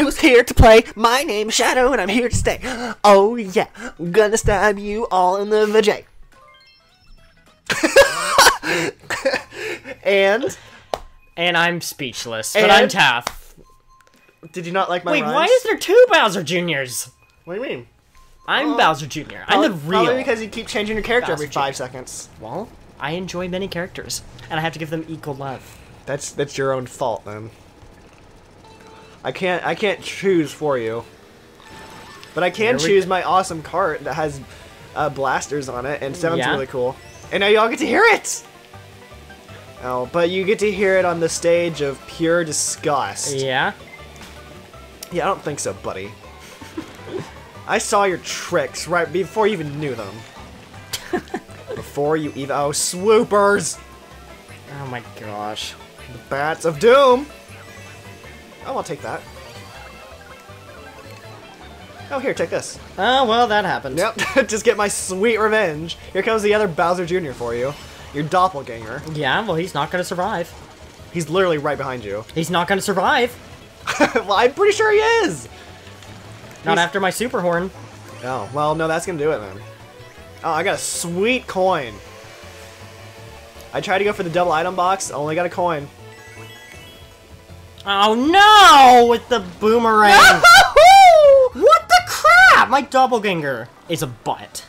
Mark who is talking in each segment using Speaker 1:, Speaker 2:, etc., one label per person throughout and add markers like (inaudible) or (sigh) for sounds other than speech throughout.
Speaker 1: who's here to play? My name's Shadow, and I'm here to stay. (gasps) Oh yeah, I'm gonna stab you all in the vajay. (laughs) and
Speaker 2: And I'm speechless, but I'm Taff.
Speaker 1: did you not like my
Speaker 2: Wait,
Speaker 1: rhymes?
Speaker 2: why is there two Bowser Juniors?
Speaker 1: What do you mean?
Speaker 2: I'm Bowser Jr. I'm the real.
Speaker 1: Probably because you keep changing your character every five
Speaker 2: Jr.
Speaker 1: seconds.
Speaker 2: Well, I enjoy many characters, and I have to give them equal love.
Speaker 1: That's that's your own fault then. I can't I can't choose for you. But I can choose my awesome cart that has uh, blasters on it and sounds
Speaker 2: Yeah.
Speaker 1: really cool. And now y'all get to hear it. Oh, but you get to hear it on the stage of pure disgust.
Speaker 2: Yeah?
Speaker 1: Yeah, I don't think so, buddy. (laughs) I saw your tricks right before you even knew them. (laughs) before you even oh swoopers,
Speaker 2: Oh my gosh.
Speaker 1: the bats of doom. Oh, I'll take that. Oh, here, take this.
Speaker 2: Oh, well, that happened.
Speaker 1: Yep, (laughs) just get my sweet revenge. Here comes the other Bowser Jr. for you. Your doppelganger.
Speaker 2: Yeah, well, he's not gonna survive.
Speaker 1: He's literally right behind you.
Speaker 2: He's not gonna survive. (laughs)
Speaker 1: well, I'm pretty sure he is.
Speaker 2: Not
Speaker 1: He's-
Speaker 2: after my super horn.
Speaker 1: Oh, well, no, that's gonna do it then. Oh, I got a sweet coin. I tried to go for the double item box, only got a coin.
Speaker 2: Oh no! With the boomerang. (laughs) what the crap? My doppelganger is a butt.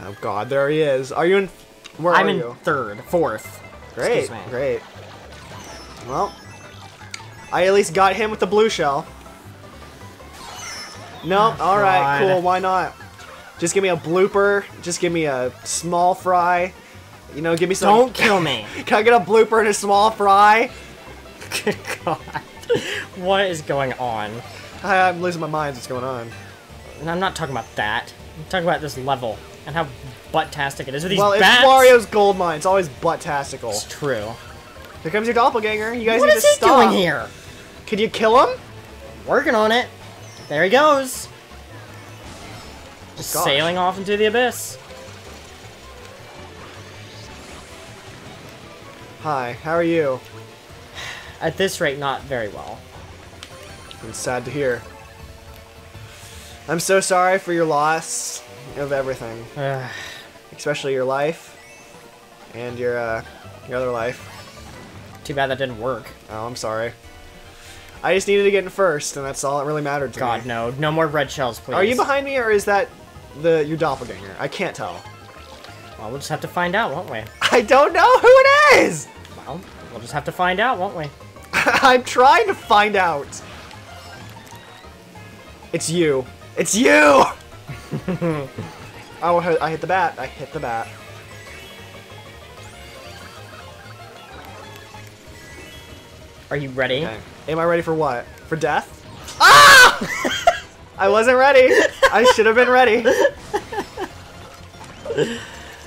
Speaker 1: Oh god, there he is. Are you in? Where
Speaker 2: I'm in
Speaker 1: you?
Speaker 2: third, fourth.
Speaker 1: Great,
Speaker 2: me.
Speaker 1: great. Well, I at least got him with the blue shell. Nope. Oh, all right, cool. Why not? Just give me a blooper. Just give me a small fry. You know, give me some.
Speaker 2: Don't kill me. (laughs)
Speaker 1: Can I get a blooper and a small fry?
Speaker 2: Good (laughs) God. What is going on?
Speaker 1: I, I'm losing my mind. What's going on?
Speaker 2: And I'm not talking about that. I'm talking about this level and how butt-tastic it is with these
Speaker 1: well, it's Mario's gold mine. It's always butt-tastical.
Speaker 2: It's true.
Speaker 1: Here comes your doppelganger. You guys
Speaker 2: What
Speaker 1: need
Speaker 2: is
Speaker 1: to
Speaker 2: he doing here?
Speaker 1: Could you kill him?
Speaker 2: Working on it. There he goes. Oh, Just
Speaker 1: Gosh.
Speaker 2: sailing off into the abyss.
Speaker 1: Hi. How are you?
Speaker 2: At this rate, not very well.
Speaker 1: It's sad to hear. I'm so sorry for your loss of everything, (sighs) especially your life and your uh, your other life.
Speaker 2: Too bad that didn't work.
Speaker 1: Oh, I'm sorry. I just needed to get in first, and that's all that really mattered to
Speaker 2: God,
Speaker 1: me.
Speaker 2: no. No more red shells, please.
Speaker 1: Are you behind me, or is that the your doppelganger? I can't tell.
Speaker 2: Well, we'll just have to find out, won't we?
Speaker 1: I don't know who it is.
Speaker 2: Well, we'll just have to find out, won't we? (laughs)
Speaker 1: I'm trying to find out. It's you. It's you. (laughs) oh, I I hit the bat. I hit the bat.
Speaker 2: Are you ready?
Speaker 1: Okay. Am I ready for what? For death? Ah! (laughs) I wasn't ready. I should have been ready.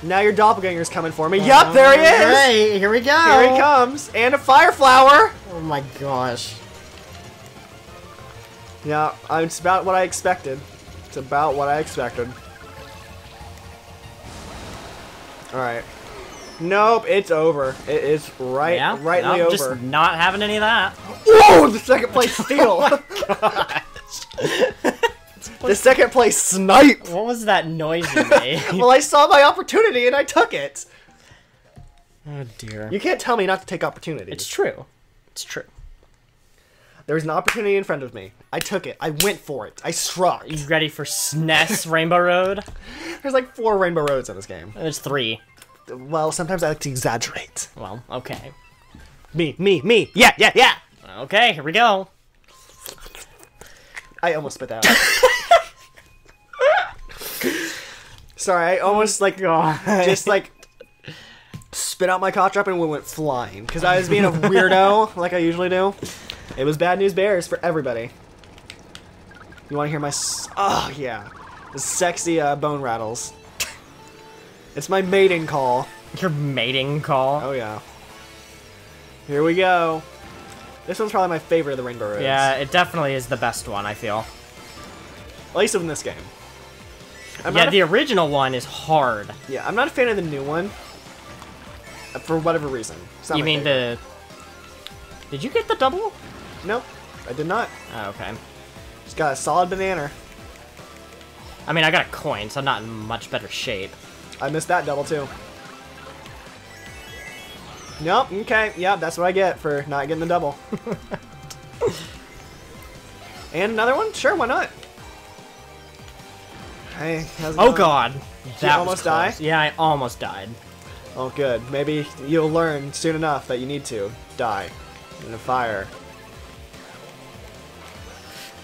Speaker 1: now your doppelganger's coming for me. Yup, there he is.
Speaker 2: Hey, here we go.
Speaker 1: Here he comes, and a fire flower.
Speaker 2: Oh my gosh.
Speaker 1: Yeah, it's about what I expected. It's about what I expected. Alright. Nope, it's over. It is right,
Speaker 2: yeah?
Speaker 1: rightly
Speaker 2: no,
Speaker 1: over.
Speaker 2: Just not having any of that.
Speaker 1: Whoa! The second place (laughs) (laughs) steal! Oh (laughs) the second place snipe!
Speaker 2: What was that noise you made?
Speaker 1: Well, I saw my opportunity and I took it!
Speaker 2: oh dear.
Speaker 1: You can't tell me not to take opportunities.
Speaker 2: It's true. It's true.
Speaker 1: There was an opportunity in front of me. I took it. I went for it. I struck.
Speaker 2: You ready for SNES (laughs) Rainbow Road?
Speaker 1: There's like four Rainbow Roads in this game.
Speaker 2: There's three.
Speaker 1: Well, sometimes I like to exaggerate.
Speaker 2: Well, okay.
Speaker 1: Me, me, me. Yeah, yeah, yeah.
Speaker 2: Okay, here we go.
Speaker 1: I almost spit that out. (laughs) Sorry, I almost like just like spit out my cough drop and we went flying because I was being a weirdo (laughs) like I usually do. It was bad news bears for everybody. You want to hear my? S- oh yeah, the sexy uh, bone rattles. It's my mating call.
Speaker 2: Your mating call.
Speaker 1: Oh yeah. Here we go. This one's probably my favorite of the Rainbow Roads.
Speaker 2: Yeah, it definitely is the best one, I feel.
Speaker 1: At least in this game. I'm
Speaker 2: yeah, the original one is hard.
Speaker 1: Yeah, I'm not a fan of the new one. For whatever reason.
Speaker 2: You mean
Speaker 1: favorite.
Speaker 2: the... Did you get the double?
Speaker 1: Nope. I did not.
Speaker 2: Oh, okay.
Speaker 1: Just got a solid banana.
Speaker 2: I mean, I got a coin, so I'm not in much better shape.
Speaker 1: I missed that double too. Nope, okay, yeah, that's what I get for not getting the double. (laughs) and another one? Sure, why not? Hey,
Speaker 2: Oh
Speaker 1: going?
Speaker 2: god. That was
Speaker 1: almost die?
Speaker 2: Yeah, I almost died.
Speaker 1: Oh, good. Maybe you'll learn soon enough that you need to die in a fire.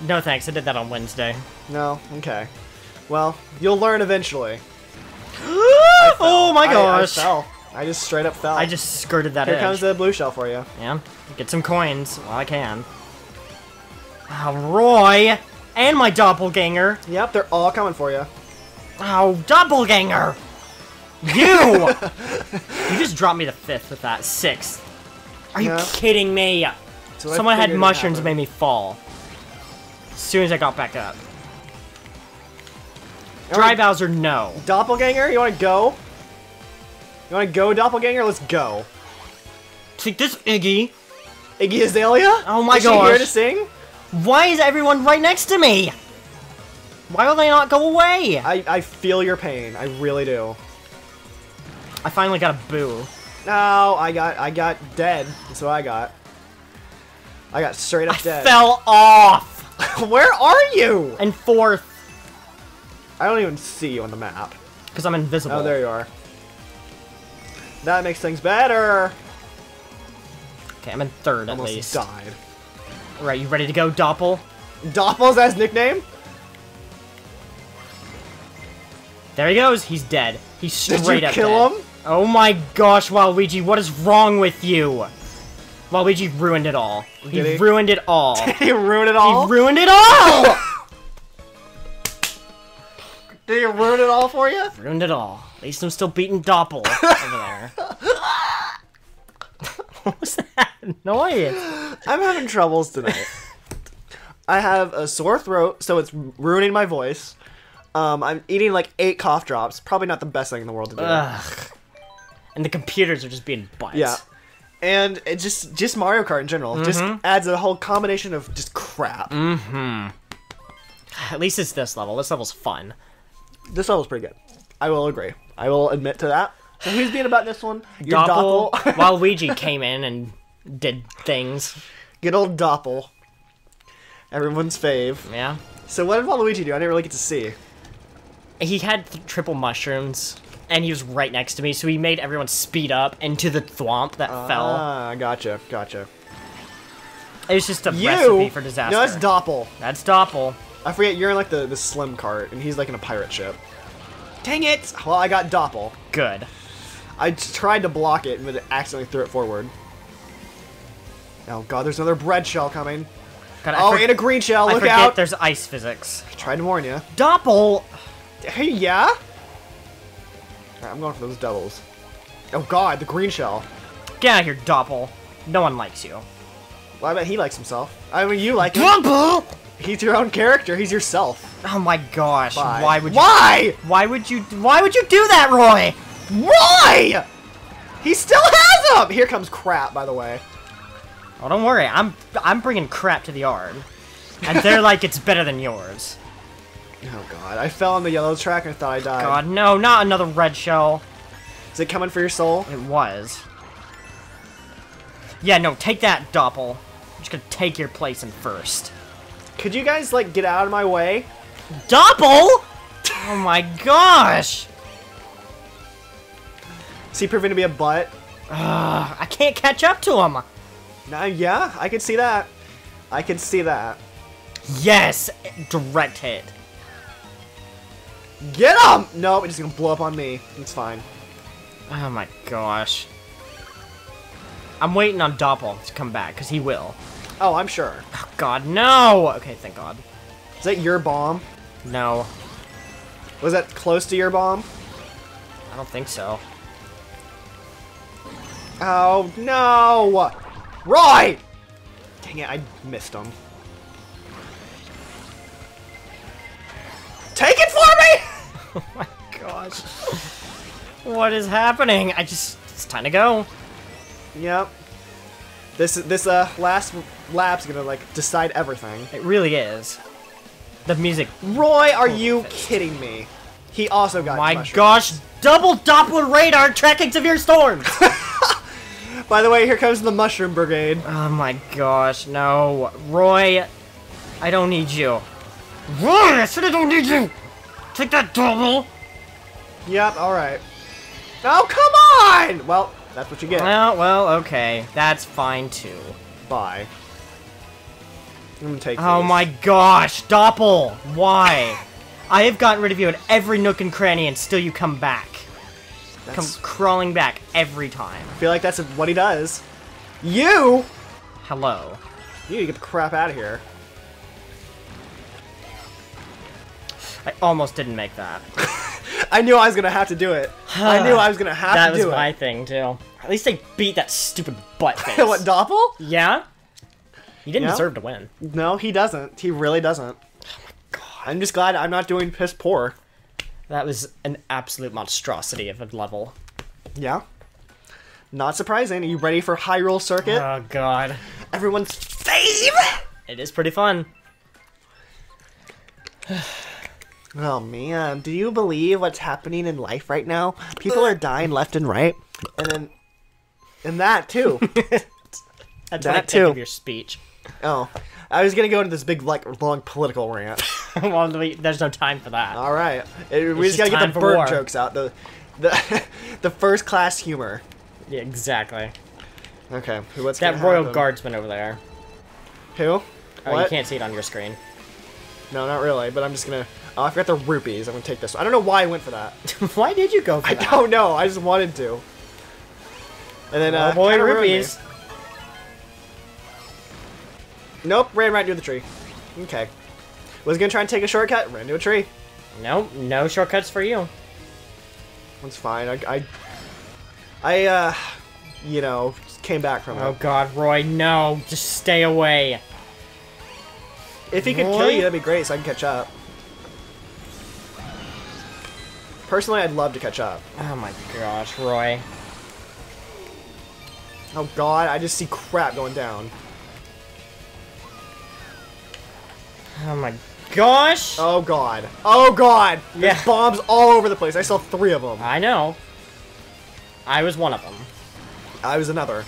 Speaker 2: No thanks, I did that on Wednesday.
Speaker 1: No? Okay. Well, you'll learn eventually. (gasps)
Speaker 2: oh my
Speaker 1: I-
Speaker 2: gosh!
Speaker 1: I, fell. I just straight up fell.
Speaker 2: I just skirted that
Speaker 1: Here
Speaker 2: edge.
Speaker 1: comes the blue shell for you.
Speaker 2: Yeah, get some coins while I can. Oh, Roy! And my doppelganger!
Speaker 1: Yep, they're all coming for you.
Speaker 2: Oh, doppelganger! You! (laughs) you just dropped me to fifth with that. Sixth. Are you kidding me?
Speaker 1: So
Speaker 2: Someone had mushrooms and made me fall. As soon as I got back up. Dry
Speaker 1: Alright,
Speaker 2: Bowser, no.
Speaker 1: Doppelganger, you want to go? You want to go, Doppelganger? Let's go.
Speaker 2: Take this, Iggy.
Speaker 1: Iggy Azalea?
Speaker 2: Oh my god!
Speaker 1: Is she here to sing?
Speaker 2: Why is everyone right next to me? Why will they not go away?
Speaker 1: I, I feel your pain. I really do.
Speaker 2: I finally got a boo.
Speaker 1: No, I got I got dead. That's what I got. I got straight up
Speaker 2: I
Speaker 1: dead.
Speaker 2: fell off! (laughs)
Speaker 1: Where are you?
Speaker 2: And fourth,
Speaker 1: I don't even see you on the map.
Speaker 2: because I'm invisible.
Speaker 1: Oh, there you are. That makes things better.
Speaker 2: Okay, I'm in third at
Speaker 1: Almost
Speaker 2: least.
Speaker 1: died.
Speaker 2: Right, you ready to go, Doppel?
Speaker 1: Doppel's his nickname?
Speaker 2: There he goes. He's dead. He's straight Did
Speaker 1: you
Speaker 2: up
Speaker 1: kill
Speaker 2: dead.
Speaker 1: him?
Speaker 2: Oh my gosh, Waluigi, what is wrong with you? Waluigi ruined it all. He,
Speaker 1: Did he?
Speaker 2: ruined it all. (laughs)
Speaker 1: he ruined it all.
Speaker 2: he ruined it all!
Speaker 1: Did he ruin it all for you?
Speaker 2: ruined it all. At least I'm still beating Doppel (laughs) over there. (laughs) what was that noise?
Speaker 1: I'm having troubles tonight. I have a sore throat, so it's ruining my voice. Um, I'm eating like eight cough drops. Probably not the best thing in the world to do.
Speaker 2: Ugh. And the computers are just being butts.
Speaker 1: Yeah. And it just just Mario Kart in general just adds a whole combination of just crap. Mm-hmm.
Speaker 2: At least it's this level. This level's fun.
Speaker 1: This level's pretty good. I will agree. I will admit to that. So who's being about this one? Your
Speaker 2: Doppel, (laughs)
Speaker 1: Doppel.
Speaker 2: Waluigi (laughs) came in and did things.
Speaker 1: Good old Doppel. Everyone's fave.
Speaker 2: Yeah.
Speaker 1: So what did Waluigi do? I didn't really get to see.
Speaker 2: He had th- triple mushrooms, and he was right next to me, so he made everyone speed up into the thwomp that fell.
Speaker 1: Ah, gotcha, gotcha.
Speaker 2: It was just a
Speaker 1: You.
Speaker 2: recipe for disaster.
Speaker 1: No, it's Doppel.
Speaker 2: That's Doppel.
Speaker 1: I forget you're in like the the slim cart, and he's like in a pirate ship. Dang it! Well, I got Doppel.
Speaker 2: Good.
Speaker 1: I tried to block it, but it accidentally threw it forward. Oh god, there's another bread shell coming.
Speaker 2: God,
Speaker 1: Oh, and a green shell.
Speaker 2: I
Speaker 1: Look
Speaker 2: forget
Speaker 1: out!
Speaker 2: there's ice physics.
Speaker 1: Tried to warn you.
Speaker 2: Doppel!
Speaker 1: Hey, yeah. Alright, I'm going for those doubles. Oh god, the green shell.
Speaker 2: Get out of here, Doppel. No one likes you.
Speaker 1: Well, I bet he likes himself. I mean, you like him.
Speaker 2: Doppel!
Speaker 1: He's your own character. He's yourself.
Speaker 2: Oh my gosh.
Speaker 1: Bye.
Speaker 2: Why would you
Speaker 1: Why?
Speaker 2: Why would you why would you do that, Roy?
Speaker 1: Why? He still has them. Here comes crap, by the way.
Speaker 2: Oh, don't worry. I'm I'm bringing crap to the yard. And they're (laughs) like it's better than yours.
Speaker 1: Oh god, I fell on the yellow track and thought I died.
Speaker 2: God, no, not another red shell.
Speaker 1: Is it coming for your soul?
Speaker 2: It was. Yeah, no, take that, Doppel. I'm just gonna take your place in first.
Speaker 1: Could you guys like get out of my way?
Speaker 2: Doppel? Oh my gosh!
Speaker 1: Is he proving to be a butt?
Speaker 2: Ugh, I can't catch up to him.
Speaker 1: Nah, yeah, I can see that. I can see that.
Speaker 2: Yes, direct hit.
Speaker 1: Get him! No, it's just gonna blow up on me. It's fine.
Speaker 2: Oh my gosh. I'm waiting on Doppel to come back, because he will.
Speaker 1: Oh, I'm sure.
Speaker 2: Oh god, no! Okay, thank god.
Speaker 1: Is that your bomb?
Speaker 2: No,
Speaker 1: Was that close to your bomb?
Speaker 2: I don't think so.
Speaker 1: Oh, no! Roy! Dang it, I missed him. (laughs)
Speaker 2: Oh my gosh. What is happening? I just... It's time to go.
Speaker 1: Yep. This this uh last lap's gonna like decide everything.
Speaker 2: It really is. The music.
Speaker 1: Roy, are you kidding me? He also got
Speaker 2: My
Speaker 1: mushrooms.
Speaker 2: gosh, double Doppler radar tracking severe storms. (laughs)
Speaker 1: By the way, here comes the mushroom brigade.
Speaker 2: oh my gosh, no. Roy, I don't need you. Roy, I said I don't need you. Take that double.
Speaker 1: Yep, alright. Oh, come on! Well, that's what you get.
Speaker 2: Well, well, okay. That's fine too.
Speaker 1: Bye. I'm gonna take
Speaker 2: Oh
Speaker 1: these.
Speaker 2: my gosh, Doppel! Why? I have gotten rid of you at every nook and cranny and still you come back. Come crawling back every time.
Speaker 1: I feel like that's what he does. You!
Speaker 2: Hello.
Speaker 1: You need to get the crap out of here.
Speaker 2: I almost didn't make that. (laughs)
Speaker 1: I knew I was gonna have to do it. I (sighs) knew I was gonna have
Speaker 2: that
Speaker 1: to do it.
Speaker 2: That was my thing too. At least they beat that stupid butt (laughs) face.
Speaker 1: what, Doppel?
Speaker 2: Yeah? He didn't
Speaker 1: Yeah?
Speaker 2: deserve to win.
Speaker 1: No, he doesn't. He really doesn't.
Speaker 2: Oh my God.
Speaker 1: I'm just glad I'm not doing piss poor.
Speaker 2: That was an absolute monstrosity of a level.
Speaker 1: Yeah. Not surprising. Are you ready for Hyrule Circuit?
Speaker 2: Oh god.
Speaker 1: Everyone's fave!
Speaker 2: It is pretty fun. (sighs) (sighs)
Speaker 1: Oh man, do you believe what's happening in life right now? People are dying left and right. And then. And that too. (laughs)
Speaker 2: That's what
Speaker 1: That
Speaker 2: think
Speaker 1: too.
Speaker 2: of your speech.
Speaker 1: oh. I was gonna go into this big, like, long political rant. (laughs)
Speaker 2: well, we, there's no time for that.
Speaker 1: Alright. We just
Speaker 2: just
Speaker 1: gotta get the bird
Speaker 2: war.
Speaker 1: jokes out. The. The, (laughs) the first class humor.
Speaker 2: Yeah, exactly.
Speaker 1: Okay, what's
Speaker 2: That royal
Speaker 1: happen?
Speaker 2: guardsman over there.
Speaker 1: Who?
Speaker 2: Oh,
Speaker 1: what?
Speaker 2: you can't see it on your screen.
Speaker 1: No, not really, but I'm just gonna. Oh, I forgot the rupees. I'm gonna take this. One. I don't know why I went for that. (laughs)
Speaker 2: Why did you go for
Speaker 1: I
Speaker 2: that?
Speaker 1: I don't know. I just wanted to. And then, uh,
Speaker 2: Oh boy,
Speaker 1: ruined me.
Speaker 2: rupees.
Speaker 1: Nope, ran right into the tree. Okay. Was gonna try and take a shortcut, ran into a tree.
Speaker 2: Nope, no shortcuts for you.
Speaker 1: That's fine. I, I, I, uh, you know, just came back from
Speaker 2: Oh
Speaker 1: it.
Speaker 2: god, Roy, no, just stay away.
Speaker 1: If he could kill you, that'd be great, so I can catch up. Personally, I'd love to catch up.
Speaker 2: Oh my gosh, Roy.
Speaker 1: Oh god, I just see crap going down.
Speaker 2: Oh my gosh!
Speaker 1: Oh god. Oh god! There's
Speaker 2: Yeah.
Speaker 1: bombs all over the place. I saw three of them.
Speaker 2: I know. I was one of them.
Speaker 1: I was another.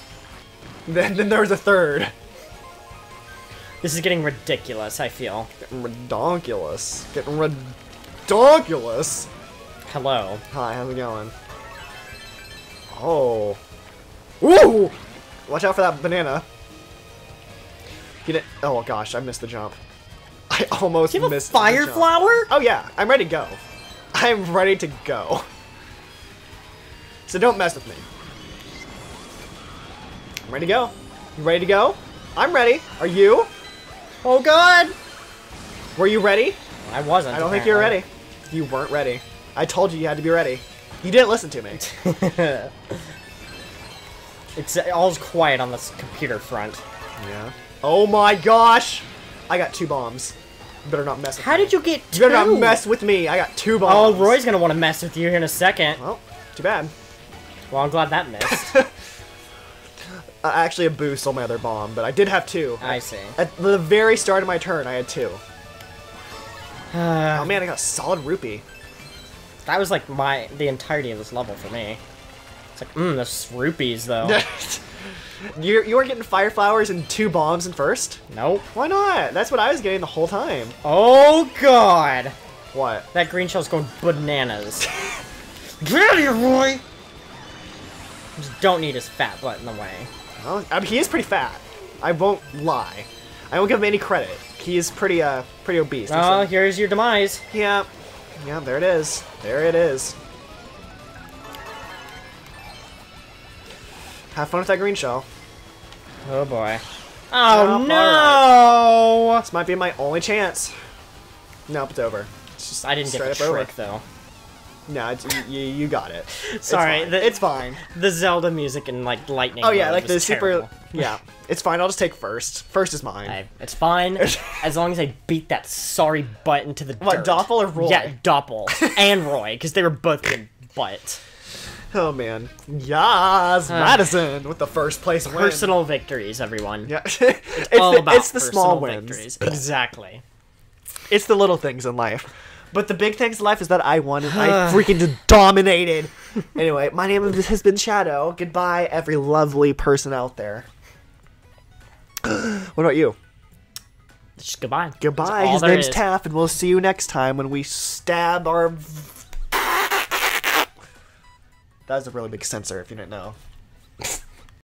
Speaker 1: Then, then there was a third.
Speaker 2: This is getting ridiculous, I feel.
Speaker 1: Getting redonkulous. Getting redonkulous.
Speaker 2: Hello.
Speaker 1: Hi, how's it going? Oh. Ooh! Watch out for that banana. Get it. Oh gosh, I missed the jump. (laughs) I almost
Speaker 2: you have a
Speaker 1: missed the
Speaker 2: fire flower?
Speaker 1: Oh yeah, I'm ready to go. I'm ready to go. So don't mess with me. I'm ready to go. You ready to go? I'm ready. Are you?
Speaker 2: Oh god!
Speaker 1: Were you ready?
Speaker 2: I wasn't.
Speaker 1: I don't think you're ready. You weren't ready. I told you you had to be ready. You didn't listen to me. (laughs)
Speaker 2: It's all's quiet on this computer front.
Speaker 1: Yeah. Oh my gosh! I got two bombs. You better not mess with
Speaker 2: How
Speaker 1: me.
Speaker 2: did you get
Speaker 1: You better
Speaker 2: two?
Speaker 1: not mess with me. I got two
Speaker 2: Oh,
Speaker 1: bombs.
Speaker 2: Oh, Roy's gonna want to mess with you here in a second.
Speaker 1: Well, too bad.
Speaker 2: Well, I'm glad that missed. (laughs)
Speaker 1: Uh, actually, a boost on my other bomb, but I did have two.
Speaker 2: I see.
Speaker 1: At the very start of my turn, I had two. (sighs) Oh
Speaker 2: Uh,
Speaker 1: man, I got a solid rupee.
Speaker 2: That was like my the entirety of this level for me. It's like, mmm, those rupees though.
Speaker 1: you you were getting fire flowers and two bombs in first?
Speaker 2: nope.
Speaker 1: Why not? That's what I was getting the whole time.
Speaker 2: Oh god,
Speaker 1: What?
Speaker 2: that green shell's going bananas. (laughs) Get out of here, Roy! Just don't need his fat butt in the way.
Speaker 1: Well, I mean, he is pretty fat. I won't lie. I won't give him any credit. He is pretty uh pretty obese.
Speaker 2: Oh, here's your demise.
Speaker 1: Yeah. Yeah, there it is. There it is. Have fun with that green shell.
Speaker 2: Oh boy. Oh
Speaker 1: Nope,
Speaker 2: no!
Speaker 1: This might be my only chance. Nope, it's over. It's just
Speaker 2: I didn't get
Speaker 1: straight
Speaker 2: the
Speaker 1: up over.
Speaker 2: trick though.
Speaker 1: No, it's, you, you got it. It's
Speaker 2: Sorry,
Speaker 1: fine.
Speaker 2: the-
Speaker 1: it's fine.
Speaker 2: The Zelda music and like lightning.
Speaker 1: Oh yeah, like the super. (laughs) Yeah, it's fine. I'll just take first. First is mine.
Speaker 2: Hey, it's fine (laughs) as long as I beat that sorry butt into the
Speaker 1: What,
Speaker 2: dirt.
Speaker 1: Doppel or Roy?
Speaker 2: Yeah, Doppel (laughs) and Roy because they were both good butt.
Speaker 1: Oh man, Yas Madison with the first place win.
Speaker 2: Personal victories, everyone.
Speaker 1: Yeah, it's
Speaker 2: All
Speaker 1: the,
Speaker 2: about
Speaker 1: it's the small
Speaker 2: personal
Speaker 1: wins.
Speaker 2: victories. Exactly.
Speaker 1: It's the little things in life. But the big things in life is that I won and I (sighs) freaking just dominated. anyway, my name has been Shadow. Goodbye, every lovely person out there. (gasps) what about you?
Speaker 2: Just goodbye.
Speaker 1: Goodbye. His name's
Speaker 2: is.
Speaker 1: Taff, and we'll see you next time when we stab our. That was a really big censor, if you didn't know. (laughs)